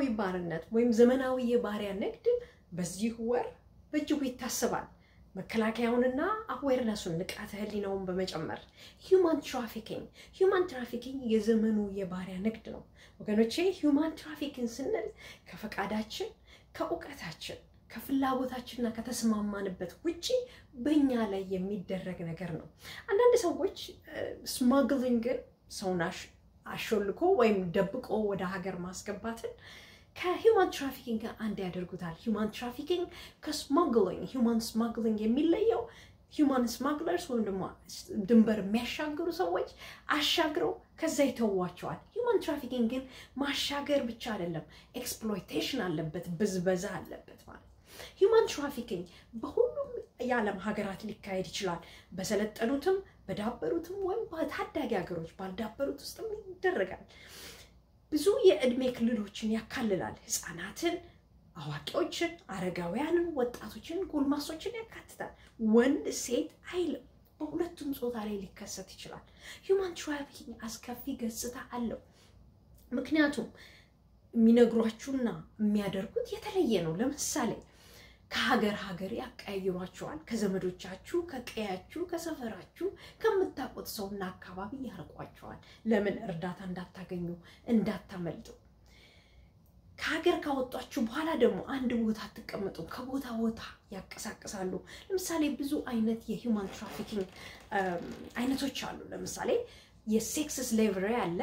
ዘመናዊ ባርነት ወይም ዘመናዊ የባሪያ ንግድ በዚህ ወር በእጅጉ ይታሰባል። መከላከያውንና awareness ኡን ንቃተ ህሊናውን በመጨመር human trafficking human trafficking የዘመኑ የባሪያ ንግድ ነው ወገኖቼ። human trafficking ስንል ከፈቃዳችን ከእውቀታችን ከፍላጎታችንና ከተስማማንበት ውጪ በእኛ ላይ የሚደረግ ነገር ነው። አንዳንድ ሰዎች smuggling ን ሰውን አሾልኮ ወይም ደብቆ ወደ ሀገር ማስገባትን ከ human trafficking ጋር አንድ ያደርጉታል። human trafficking ከ smuggling human smuggling የሚለየው human smugglers ወይም ደግሞ ድንበር የሚያሻግሩ ሰዎች አሻግረው ከዛ ይተዋቸዋል። human trafficking ግን ማሻገር ብቻ አይደለም፣ exploitation አለበት፣ ብዝበዛ አለበት ማለት human trafficking በሁሉም የዓለም ሀገራት ሊካሄድ ይችላል። በሰለጠኑትም በዳበሩትም ወይም በታዳጊ ሀገሮች ባልዳበሩት ውስጥም ይደረጋል። ብዙ የእድሜ ክልሎችን ያካልላል። ህፃናትን፣ አዋቂዎችን፣ አረጋውያንን፣ ወጣቶችን፣ ጎልማሶችን ያካትታል። ወንድ ሴት አይልም። በሁለቱም ጾታ ላይ ሊከሰት ይችላል። human trafficking አስከፊ ገጽታ አለው። ምክንያቱም የሚነግሯችሁና የሚያደርጉት የተለየ ነው። ለምሳሌ ከሀገር ሀገር ያቀያይሯቸዋል። ከዘመዶቻችሁ፣ ከቀያችሁ፣ ከሰፈራችሁ ከምታውቁት ሰውና አካባቢ ያርቋቸዋል። ለምን? እርዳታ እንዳታገኙ፣ እንዳታመልጡ። ከሀገር ካወጧችሁ በኋላ ደግሞ አንድ ቦታ አትቀመጡም። ከቦታ ቦታ ያንቀሳቅሳሉ። ለምሳሌ ብዙ አይነት የ human trafficking አይነቶች አሉ። ለምሳሌ የ sex slavery አለ።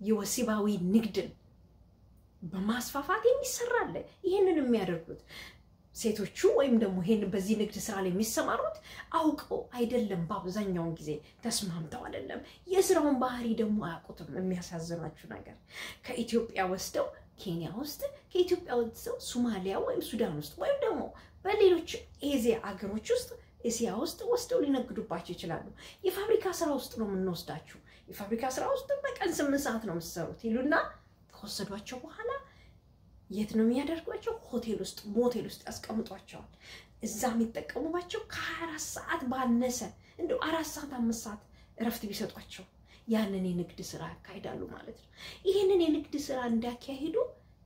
የወሲባዊ ንግድን በማስፋፋት የሚሰራ አለ። ይህንን የሚያደርጉት ሴቶቹ ወይም ደግሞ ይህን በዚህ ንግድ ስራ ላይ የሚሰማሩት አውቀው አይደለም። በአብዛኛውን ጊዜ ተስማምተው አይደለም። የስራውን ባህሪ ደግሞ አያውቁትም። የሚያሳዝናችሁ ነገር ከኢትዮጵያ ወስደው ኬንያ ውስጥ፣ ከኢትዮጵያ ወስደው ሶማሊያ ወይም ሱዳን ውስጥ ወይም ደግሞ በሌሎች ኤዚያ አገሮች ውስጥ እስያ ውስጥ ወስደው ሊነግዱባቸው ይችላሉ። የፋብሪካ ስራ ውስጥ ነው የምንወስዳችሁ። የፋብሪካ ስራ ውስጥ በቀን ስምንት ሰዓት ነው የምትሰሩት ይሉና ከወሰዷቸው በኋላ የት ነው የሚያደርጓቸው? ሆቴል ውስጥ ሞቴል ውስጥ ያስቀምጧቸዋል። እዛ የሚጠቀሙባቸው ከ24 ሰዓት ባነሰ እንደው አራት ሰዓት አምስት ሰዓት እረፍት ቢሰጧቸው ያንን የንግድ ስራ ያካሂዳሉ ማለት ነው። ይህንን የንግድ ስራ እንዲያካሂዱ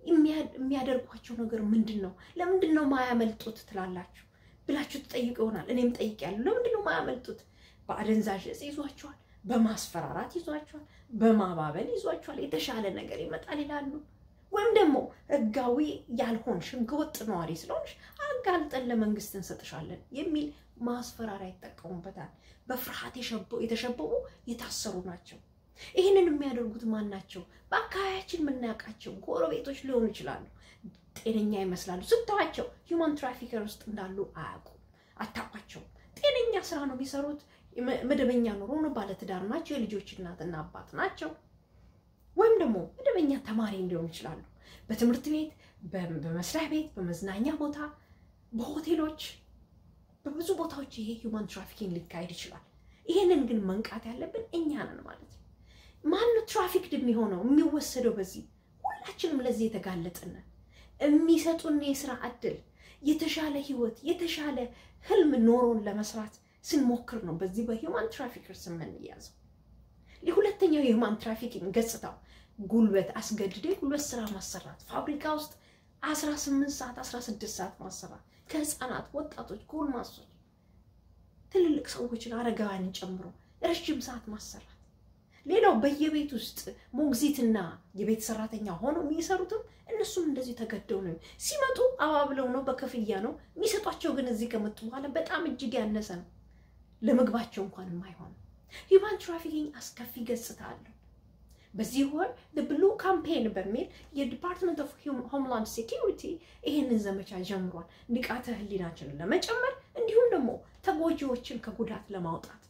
የሚያደርጓቸው ነገር ምንድን ነው? ለምንድን ነው ማያመልጡት ትላላችሁ ብላችሁ ትጠይቁ ይሆናል። እኔም ጠይቄያለሁ። ለምንድን ነው ማያመልጡት? በአደንዛዥ እጽ ይዟቸዋል፣ በማስፈራራት ይዟቸዋል፣ በማባበል ይዟቸዋል። የተሻለ ነገር ይመጣል ይላሉ። ወይም ደግሞ ህጋዊ ያልሆንሽ ህገወጥ ነዋሪ ስለሆንሽ አጋልጠን ለመንግስት እንሰጥሻለን የሚል ማስፈራሪያ ይጠቀሙበታል። በፍርሃት የተሸበቡ የታሰሩ ናቸው። ይህንን የሚያደርጉት ማን ናቸው? በአካባቢያችን የምናውቃቸው ጎረቤቶች ሊሆኑ ይችላሉ። ጤነኛ ይመስላሉ። ስተዋቸው ሂውማን ትራፊከር ውስጥ እንዳሉ አያውቁም፣ አታውቋቸውም። ጤነኛ ስራ ነው የሚሰሩት። መደበኛ ኑሮ ነው። ባለትዳር ናቸው። የልጆች እናትና አባት ናቸው። ወይም ደግሞ መደበኛ ተማሪ ሊሆኑ ይችላሉ። በትምህርት ቤት፣ በመስሪያ ቤት፣ በመዝናኛ ቦታ፣ በሆቴሎች፣ በብዙ ቦታዎች ይሄ human trafficking ሊካሄድ ይችላል። ይሄንን ግን መንቃት ያለብን እኛ ነን ማለት ነው። ማነው trafficked የሚሆነው የሚወሰደው? በዚህ ሁላችንም ለዚህ የተጋለጥን የሚሰጡን የስራ እድል የተሻለ ህይወት የተሻለ ህልም ኖሮን ለመስራት ስንሞክር ነው በዚህ በ human traffickers የምንያዘው። የሁለተኛው የ human trafficking ገጽታው ጉልበት አስገድዶ ጉልበት ስራ ማሰራት፣ ፋብሪካ ውስጥ 18 ሰዓት 16 ሰዓት ማሰራት፣ ከህፃናት ወጣቶች፣ ጎልማሶች፣ ትልልቅ ሰዎችን አረጋውያንን ጨምሮ ረዥም ሰዓት ማሰራት። ሌላው በየቤት ውስጥ ሞግዚትና የቤት ሰራተኛ ሆነው የሚሰሩትም እነሱም እንደዚህ ተገደው ነው ሲመጡ አባብለው ነው በክፍያ ነው የሚሰጧቸው። ግን እዚህ ከመጡ በኋላ በጣም እጅግ ያነሰ ነው፣ ለምግባቸው እንኳን የማይሆን human trafficking አስከፊ ገጽታ አለው። በዚህ ወር blue campaign በሚል የ Department of Homeland Security ይህንን ዘመቻ ጀምሯል። ንቃተ ህሊናችንን ለመጨመር እንዲሁም ደግሞ ተጎጂዎችን ከጉዳት ለማውጣት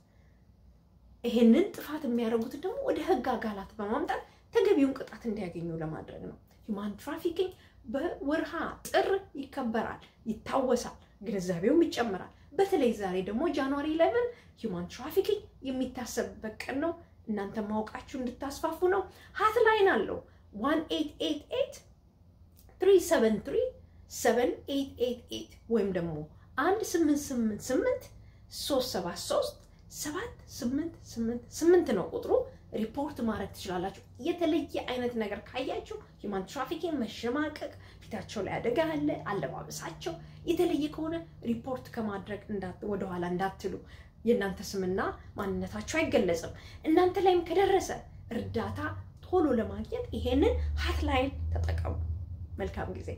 ይህንን ጥፋት የሚያደርጉትን ደግሞ ወደ ህግ አካላት በማምጣት ተገቢውን ቅጣት እንዲያገኙ ለማድረግ ነው። human trafficking በወርሃ ጥር ይከበራል፣ ይታወሳል፣ ግንዛቤውም ይጨምራል። በተለይ ዛሬ ደግሞ January eleven human trafficking የሚታሰብበት ቀን ነው። እናንተ ማወቃችሁ እንድታስፋፉ ነው። hotline አለው 1888 373 7888 ወይም ደግሞ 1888 373 7888 ነው ቁጥሩ ሪፖርት ማድረግ ትችላላችሁ። የተለየ አይነት ነገር ካያችሁ human trafficking፣ መሸማቀቅ፣ ፊታቸው ላይ አደጋ አለ፣ አለባበሳቸው የተለየ ከሆነ ሪፖርት ከማድረግ ወደኋላ እንዳትሉ። የእናንተ ስምና ማንነታችሁ አይገለጽም። እናንተ ላይም ከደረሰ እርዳታ ቶሎ ለማግኘት ይሄንን hotline ተጠቀሙ። መልካም ጊዜ